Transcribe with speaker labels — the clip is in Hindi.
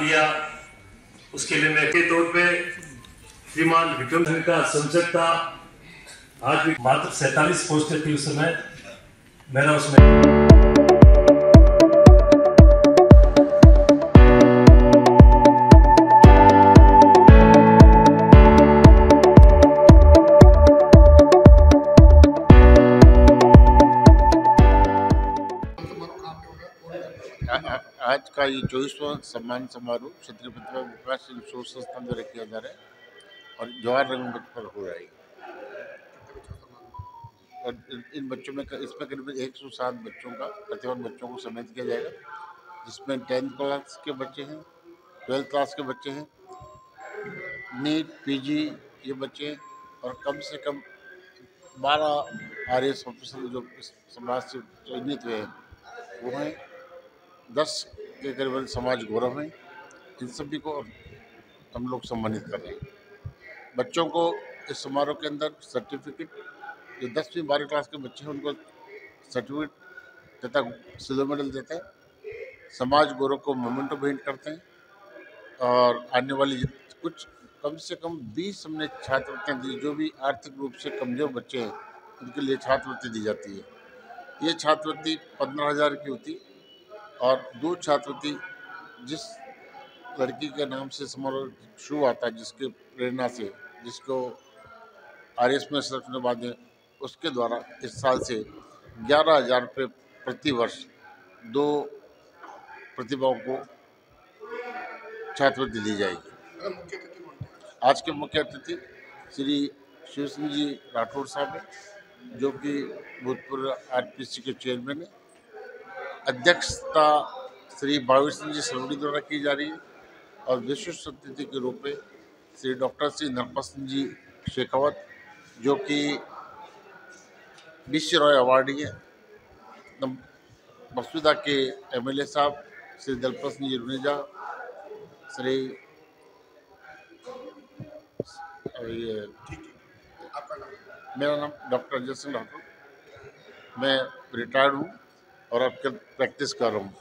Speaker 1: दिया। उसके लिए मैं तौर पे श्रीमान विक्रम सिंह का संसद था आज भी मात्र सैतालीस पोस्ट थी उस समय मेरा उसमें
Speaker 2: आज का ये चौबीसवा सम्मान समारोह प्रतिभा विकास शोध संस्थान द्वारा किया जा रहा है और जवाहर रंगमंच पर हो रहा है और इन- बच्चों में इसमें करीब एक सौ सात बच्चों का प्रतिभावान बच्चों को सम्मानित किया जाएगा जिसमें टेंथ क्लास के बच्चे हैं ट्वेल्थ क्लास के बच्चे हैं नीट पीजी ये बच्चे हैं और कम से कम बारह आर एस ऑफिसर जो समाज से चयनित हुए हैं वो हैं दस के करीबन समाज गौरव हैं। इन सभी को हम लोग सम्मानित कर रहे हैं। बच्चों को इस समारोह के अंदर सर्टिफिकेट जो दसवीं बारहवीं क्लास के बच्चे हैं, उनको सर्टिफिकेट तथा सिल्वर मेडल देते हैं। समाज गौरव को मोमेंटो भेंट करते हैं और आने वाली कुछ कम से कम बीस हमने छात्रवृत्तियाँ दी, जो भी आर्थिक रूप से कमज़ोर बच्चे हैं, उनके लिए छात्रवृत्ति दी जाती है। ये छात्रवृत्ति पंद्रह हज़ार की होती और दो छात्रवृत्ति जिस लड़की के नाम से समारोह शुरू हुआ था, जिसके प्रेरणा से, जिसको आर एस में बाद में उसके द्वारा इस साल से ग्यारह हज़ार रुपये प्रतिवर्ष दो प्रतिभाओं को छात्रवृत्ति दी जाएगी। आज के मुख्य अतिथि श्री शिव सिंह जी राठौर साहब हैं, जो कि भूतपूर्व आरपीसी के चेयरमैन हैं। अध्यक्षता श्री भावेश सिंह जी सरवड़ी द्वारा की जा रही है और विशिष्ट अतिथि के रूप में श्री डॉक्टर श्री नरपत सिंह जी शेखावत, जो कि विश्व रॉय अवार्डी हैं। मसूदा के एमएलए साहब, श्री दलपत सिंह जी रुनेजा, श्री ये मेरा नाम डॉक्टर अजय सिंह राठौर मैं रिटायर्ड हूँ। और अब प्रैक्टिस कर रहा हूँ।